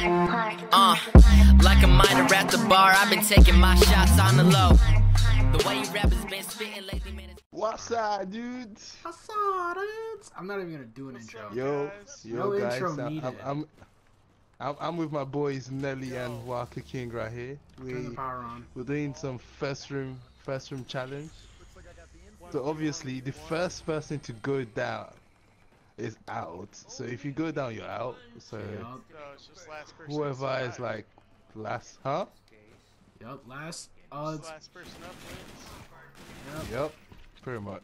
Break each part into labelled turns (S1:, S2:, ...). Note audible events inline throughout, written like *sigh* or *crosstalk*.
S1: Uh, like a minor at the bar, I've been taking my shots on the low. The way you rappers been spitting lately, man.
S2: What's up, dudes?
S3: What's up, dudes? I'm not even gonna do an intro.
S2: Yo,
S4: guys?
S2: yo,
S3: No
S2: guys.
S3: intro
S2: I'm, I'm. I'm, I'm, I'm with my boys Nelly and Wakka King right here.
S3: Turn the
S2: We,
S3: power on.
S2: we're doing some first room, first room challenge. So obviously, the first person to go down is out. So if you go down, you're out. So
S3: Yup,
S4: No, it's just last person.
S2: whoever is
S4: survive.
S2: like last, huh?
S3: yup. Last
S4: Just
S3: odds.
S4: last person up wins.
S3: Yup.
S2: Yep, pretty much.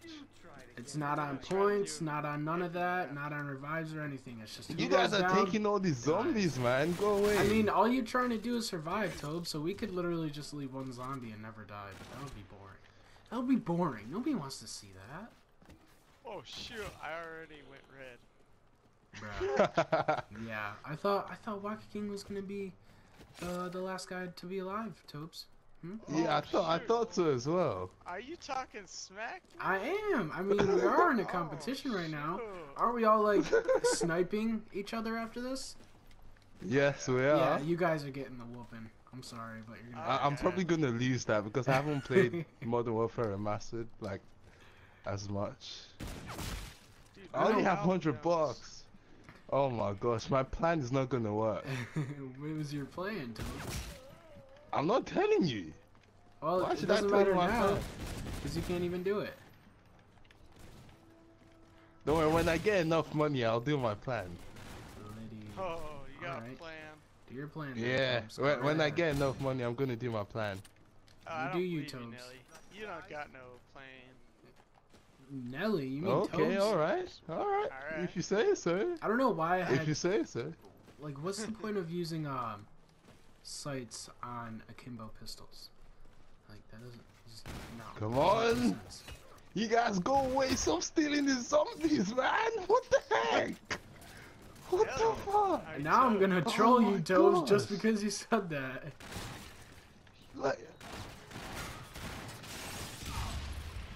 S3: It's not on points, not on none of that, not on revives or anything. It's just
S2: You guys are
S3: down.
S2: taking all these zombies, man. Go away.
S3: I mean, all you're trying to do is survive, Tobe. So we could literally just leave one zombie and never die. But that would be boring. That would be boring. Nobody wants to see that.
S4: Oh shoot! I already went red. *laughs*
S3: Yeah, I thought I thought Wakka King was gonna be uh, the last guy to be alive, Tobes. Hmm?
S2: yeah, I
S4: Oh,
S2: thought I thought so as well.
S4: Are you talking smack?
S3: I am. I mean, we are in a *laughs*
S4: Oh,
S3: competition right now. Aren't we all like *laughs* sniping each other after this?
S2: Yes, we are.
S3: Yeah, you guys are getting the whooping. I'm sorry, but you're gonna.
S2: I, I'm probably gonna lose that because I haven't played Modern Warfare Remastered like as much.
S4: Dude,
S2: I only have hundred bucks. Oh my gosh, my plan is not gonna work. *laughs*
S3: what was your plan, Tobe?
S2: I'm not telling you.
S3: Well,
S2: Why
S3: it
S2: should I
S3: doesn't
S2: tell you
S3: matter
S2: my
S3: now
S2: plan?
S3: because you can't even do it.
S2: Don't worry, when I get enough money, I'll do my plan.
S3: Liddy.
S4: Oh, you got
S3: Alright.
S4: a plan.
S3: Do your plan.
S2: Yeah,
S3: Tobes.
S2: when, when I get enough money, I'm gonna do my plan.
S4: Oh,
S3: You
S4: I
S3: do
S4: don't
S3: you,
S4: believe
S3: Tobes.
S4: Nelly. You don't got no plan.
S3: Nelly, you mean
S2: Okay,
S3: Tobes?
S2: alright, alright.
S4: Alright.
S2: If you say so.
S3: I don't know why I
S2: If
S3: had
S2: you say so.
S3: like. What's the point of using um sights on akimbo pistols? Like that doesn't. Just, no.
S2: Come on. You guys go away, stop stealing the zombies, man! What the heck? What the fuck?
S3: Now I'm gonna
S2: Oh
S3: troll
S2: my
S3: you, Tobes, just because you said that.
S2: Like,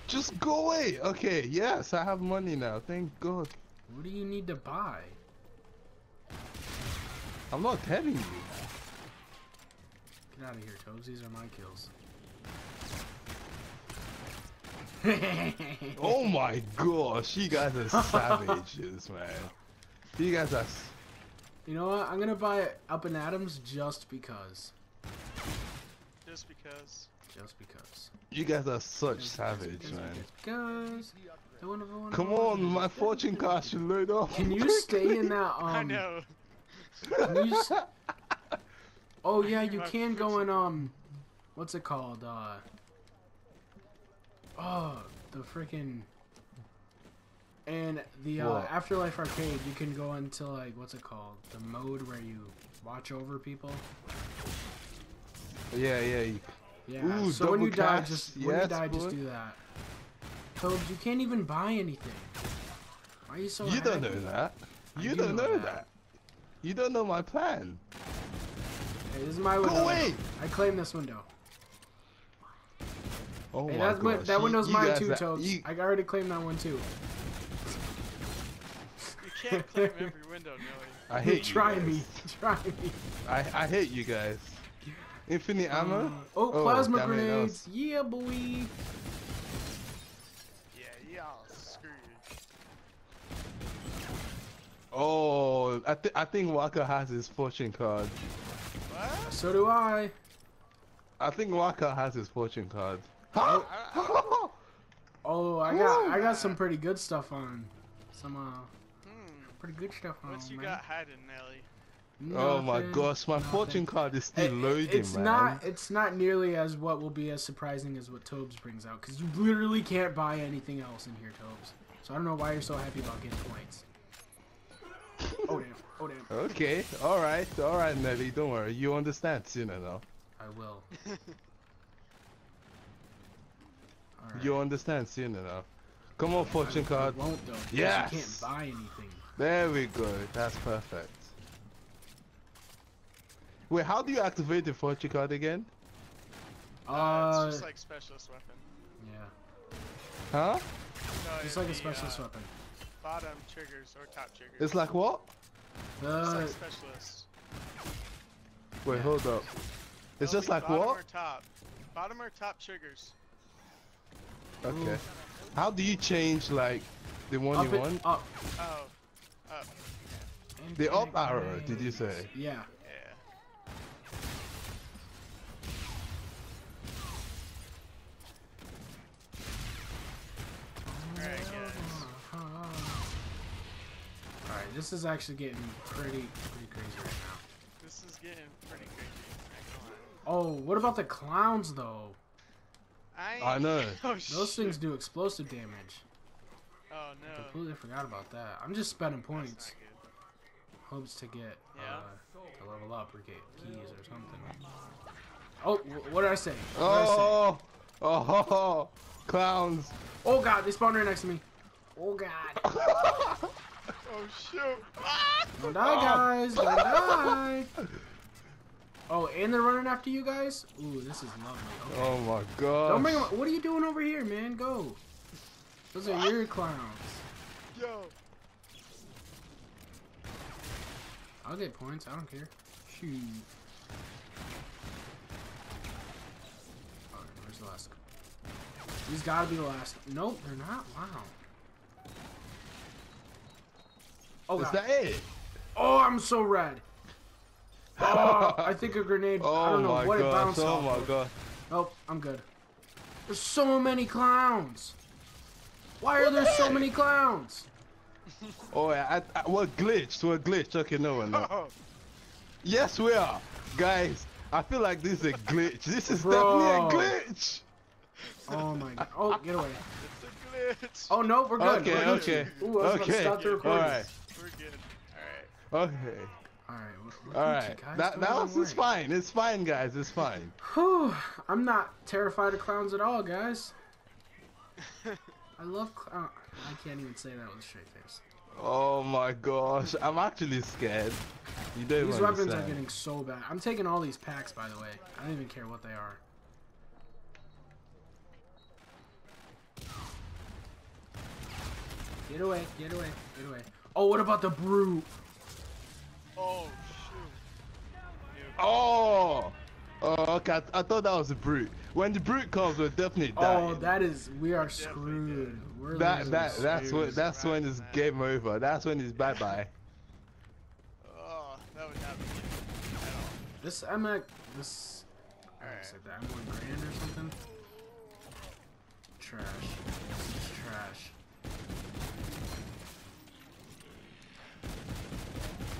S2: just go away. Okay, yes, I have money now. Thank God.
S3: What do you need to buy?
S2: I'm not telling you.
S3: Get out of here, Tobes. These are my kills. *laughs*
S2: Oh my gosh, you guys are savages, *laughs* man. You guys are.
S3: You know what? I'm gonna buy Up 'N Atoms just because.
S4: Just because.
S3: Just because.
S2: You guys are such
S3: Just
S2: savage,
S3: because,
S2: man.
S3: Because. I wanna- I wanna-
S2: Come on, my fortune card should load up.
S3: Can you stay in *laughs* that? Um,
S4: I know.
S3: Can you s- *laughs* oh yeah, you can go in um, what's it called? Uh. Oh, the freaking. And the uh, Afterlife Arcade, you can go into like what's it called? The mode where you watch over people.
S2: Yeah, yeah. you-
S3: Yeah.
S2: Ooh,
S3: so when you
S2: double
S3: die,
S2: cash.
S3: just when
S2: Yes,
S3: you die, just do that. Tobes, you can't even buy anything. Why are you so?
S2: You don't know that. You
S3: do
S2: don't
S3: know
S2: know
S3: that.
S2: that. You don't know my plan.
S3: Hey, this is my
S2: Go
S3: window.
S2: away.
S3: I claim this window.
S2: Oh
S3: Hey,
S2: my
S3: that's my, that window's
S2: you
S3: mine
S2: guys
S3: too,
S2: are-
S3: Toads.
S2: you-
S3: I already claimed that one too.
S4: You can't claim every window, Nelly.
S2: I *laughs* hate you
S3: Try
S2: guys.
S3: me. *laughs* Try me.
S2: I, I hate you guys. Infinite ammo?
S3: Uh, oh, plasma
S2: damn it,
S3: grenades.
S2: was-
S3: Yeah, boy.
S4: Yeah, y'all screwed.
S2: Oh, I, th- I think Wakka has his fortune card.
S4: What?
S3: So do I.
S2: I think Wakka has his fortune card.
S4: I, I, *laughs*
S3: Oh, I got I got some pretty good stuff on. Some uh,
S4: hmm.
S3: pretty good stuff on.
S4: What you
S3: man.
S4: got hiding, Nelly?
S2: Oh my gosh, my
S3: nothing.
S2: fortune card is still
S3: It-
S2: loading,
S3: it's
S2: man.
S3: not it's not nearly as what will be as surprising as what Tobes brings out because you literally can't buy anything else in here, Tobes. So I don't know why you're so happy about getting points. *laughs* Oh damn! Oh damn!
S2: Okay, alright, alright, Nelly, don't worry. You understand soon enough.
S3: I will. *laughs* Alright.
S2: You understand soon enough. Come on, fortune
S3: I
S2: card.
S3: won't though.
S2: Yes.
S3: You can't buy anything.
S2: There we go. That's perfect. Wait, how do you activate the fortune card again?
S4: Uh,
S3: Uh,
S4: it's just like specialist weapon.
S3: yeah.
S2: Huh?
S4: No,
S3: Just
S4: it'd
S3: like a specialist
S4: uh,
S3: weapon.
S4: bottom triggers or top triggers.
S2: It's like what?
S4: It's
S3: Uh,
S4: like specialist.
S2: Wait, hold up. It's
S4: It'll
S2: just
S4: be
S2: like
S4: bottom
S2: what?
S4: Or top. Bottom or top triggers.
S2: Okay. How do you change like the one
S3: up
S2: you
S3: it,
S2: want?
S3: up.
S4: Oh. Up.
S2: The up arrow, did you say?
S3: Yeah.
S4: Yeah. Alright, guys.
S3: Alright, this is actually getting pretty pretty crazy right now.
S4: This is getting pretty crazy. not gonna lie.
S3: Oh, what about the clowns though?
S4: I,
S2: I know. *laughs*
S4: Oh,
S3: Those
S4: shit.
S3: things do explosive damage.
S4: Oh no.
S3: Completely forgot about that. I'm just spending points. Hopes to get
S4: Yeah.
S3: uh, to level up or get keys or something. Oh, what did I say? What did I say?
S2: Oh, oh, clowns.
S3: Oh god, they spawned right next to me. Oh god. *laughs*
S4: Oh shoot! Ah!
S3: Don't die, guys. Don't die. Oh, and they're running after you guys? Ooh, this is lovely. Okay.
S2: Oh my god.
S3: Don't bring 'em- What are you doing over here, man? Go. Those are your clowns.
S4: Yo.
S3: I'll get points. I don't care. Shoot. Alright, where's the last? These gotta be the last. Nope, they're not. Wow. Oh,
S2: Is
S3: God.
S2: that it?
S3: oh, I'm so red. Oh, I think a grenade.
S2: Oh
S3: I don't know oh,
S2: my
S3: what it
S2: gosh,
S3: bounced
S2: oh
S3: off.
S2: my
S3: of.
S2: god.
S3: Nope, I'm good. There's so many clowns. Why are there so many clowns?
S2: Oh yeah, I, I, we're glitched, we're glitched. Okay, no we're not.
S4: Oh.
S2: Yes we are. Guys, I feel like this is a glitch. This is
S3: Bro.
S2: definitely a glitch.
S3: Oh my god. Oh, get away.
S4: It's a glitch.
S3: Oh no, we're good.
S2: Okay,
S3: we're good.
S2: okay.
S3: Ooh, I was about to
S2: Okay,
S3: stop the recording.
S2: alright.
S4: We're good. Alright.
S2: Okay.
S3: Alright, we're, we're
S2: Alright.
S3: Guys,
S2: That that was it's fine. It's fine guys, it's fine.
S3: Whew, I'm not terrified of clowns at all, guys. *laughs* I love clown. Uh, I can't even say that with a straight face.
S2: Oh my gosh. I'm actually scared. You don't
S3: These
S2: even
S3: weapons are getting so bad. I'm taking all these packs, by the way. I don't even care what they are. Get away, get away, get away. Oh, what about the brute?
S4: Oh shoot.
S2: Oh! Oh, okay. I, I thought that was a brute. When the brute comes, we're definitely dying.
S3: Oh, that is we are screwed. We're
S2: that
S3: losing
S2: that that's
S3: screwed.
S2: when that's when it's game over. That's when it's bye bye.
S4: Oh, that would not be good at all.
S3: This I'm at this. I
S4: Alright.
S3: said that I'm one grand or something. Trash. This is trash.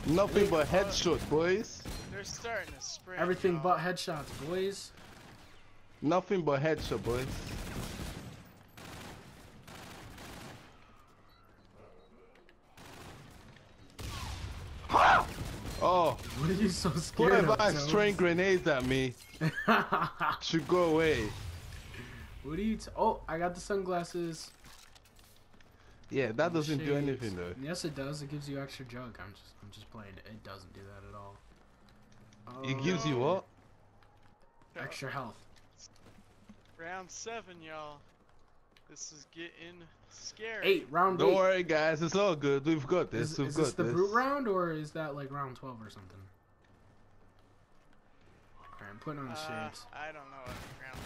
S2: Nothing but headshots, boys.
S4: They're starting to spread.
S3: Everything
S4: y'all.
S3: but headshots, boys.
S2: Nothing but headshot, boys. Oh,
S3: What are you so scared
S2: whoever
S3: of?
S2: is throwing grenades at me
S3: what *laughs*
S2: should go away.
S3: What are you? T- oh, I got the sunglasses.
S2: Yeah, that doesn't do anything though.
S3: Yes, it does. It gives you extra junk. I'm just, I'm just playing. It It doesn't do that at all.
S2: It gives
S3: Oh,
S2: you what?
S3: extra health.
S4: Round seven, y'all. This is getting scary.
S3: Eight round
S2: Don't
S3: eight.
S2: worry, guys. It's all good. We've got this.
S3: Is,
S2: We've
S3: is
S2: got
S3: this the
S2: this.
S3: brute round or is that like round twelve or something? Alright, I'm putting on
S4: Uh,
S3: shades.
S4: I don't know what round.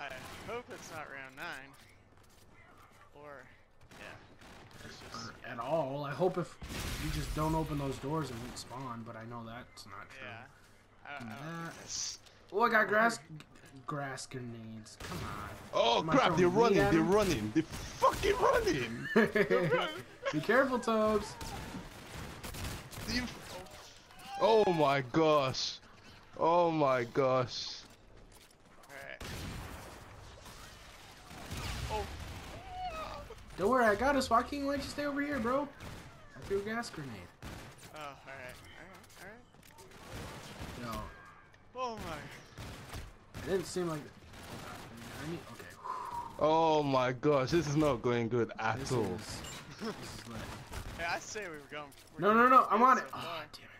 S4: I hope it's not round nine. Or, yeah. Just,
S3: Or at all. I hope if you just don't open those doors, it won't spawn. But I know that's not true.
S4: yeah. I, don't- I don't
S3: That-
S4: think this.
S3: Oh, I got grass, grass grenades. Come on.
S2: Oh
S3: Am
S2: crap! They're running. They're running. They're fucking running. *laughs*
S3: Be careful, Tobes.
S2: They- Oh my gosh. Oh my gosh.
S4: Alright. Oh,
S3: Don't worry, I got us. Why can't you like just stay over here, bro? I threw a gas grenade.
S4: oh, alright. Alright, alright.
S3: Yo,
S4: Oh my.
S3: it didn't seem like. I mean, okay.
S2: Oh my gosh. This is not going good at
S3: This
S2: all.
S3: is. *laughs* This is lit.
S4: Hey, I say we were going. we're
S3: No, no,
S4: doing
S3: no! I'm
S4: good
S3: on
S4: so.
S3: Oh, damn it.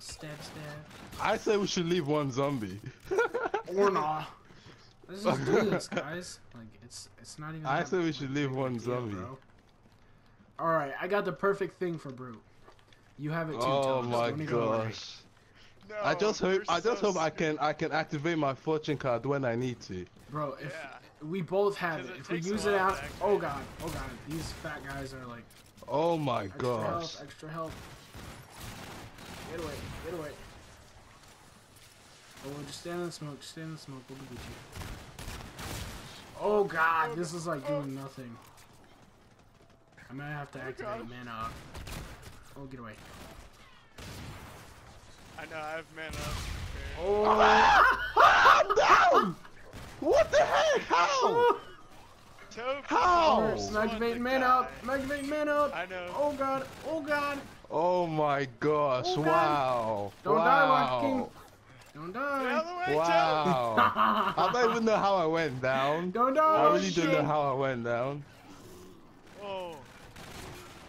S3: Stab stab.
S2: I say we should leave one zombie. *laughs*
S3: Or nah. Let's just do this, guys. Like it's it's not even.
S2: I
S3: that
S2: say we should leave one
S3: deal,
S2: zombie.
S3: bro. All right, I got the perfect thing for Brute. You have it too.
S2: oh
S3: Thomas.
S2: my
S3: Don't even worry.
S2: gosh.
S4: No,
S2: I just hope
S4: you're
S2: I just
S4: so
S2: hope I can I can activate my fortune card when I need to.
S3: Bro, if
S4: Yeah.
S3: we both have it,
S4: it
S3: if we use it out, oh god, oh god, these fat guys are like
S2: Oh my
S3: extra
S2: gosh.
S3: health, extra health. Get away, get away. Oh, just stand in the smoke, just stand in the smoke. We'll be Gucci. Oh god, this is like doing nothing. I might have to oh activate
S4: God.
S3: mana up. Oh, get away.
S4: I know, I have mana up.
S3: Oh, oh. *laughs*
S2: I'm down! What the heck? How?
S4: Toad,
S2: How?
S4: you're the first one
S3: activate
S4: to
S3: mana up,
S4: die.
S3: activate mana up.
S4: I know.
S3: Oh god, oh god.
S2: Oh my gosh!
S3: Oh,
S2: wow!
S3: Don't
S2: wow.
S3: die, Joaquin. Don't
S4: Get out of
S3: die.
S4: the way,
S2: Wow! I don't even know how I went down.
S3: Don't die.
S2: I
S3: die.
S2: really don't know how I went down.
S4: Oh,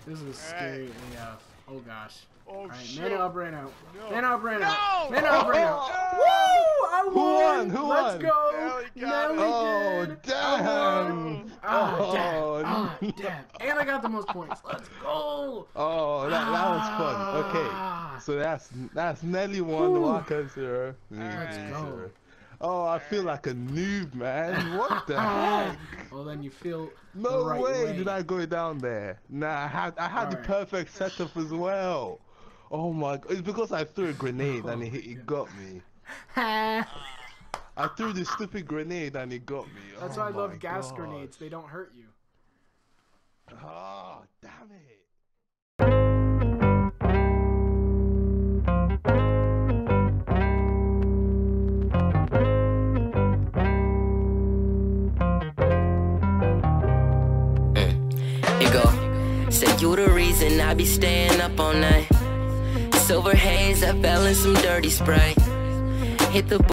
S3: This is scary AF. Oh gosh.
S4: oh
S3: Alright,
S4: shit.
S3: mana up ran out.
S4: No.
S3: Mana up ran out.
S4: No!
S3: Mana up ran out.
S2: Oh!
S3: Woo! I
S2: Who won? Who
S3: Let's
S2: won?
S3: go.
S4: Nelly got it.
S3: Nelly
S2: Oh
S3: did.
S2: damn!
S3: Ah,
S2: Oh,
S3: damn. Ah, damn. And I got the most points. Let's go.
S2: Oh, that, that was fun. Okay,
S3: Ah.
S2: so that's that's Nelly one,
S3: Whew.
S2: Wakka zero,
S4: Let's
S3: go.
S2: Oh, I feel like a noob, man. What the heck?
S3: Well, then you feel
S2: No
S3: the right
S2: way,
S3: way.
S2: did I go down there. Nah, I had I had the
S3: Alright.
S2: perfect setup as well. Oh my god, it's because I threw a grenade and it, it *laughs* got me. *laughs* I threw this stupid grenade and it got me.
S3: That's
S2: oh
S3: why I love gas
S2: God.
S3: grenades. They don't hurt you.
S2: Oh, damn it. Eh.
S1: You go. Say you the reason I be staying up all night. Silver haze, I fell in some dirty spray. Hit the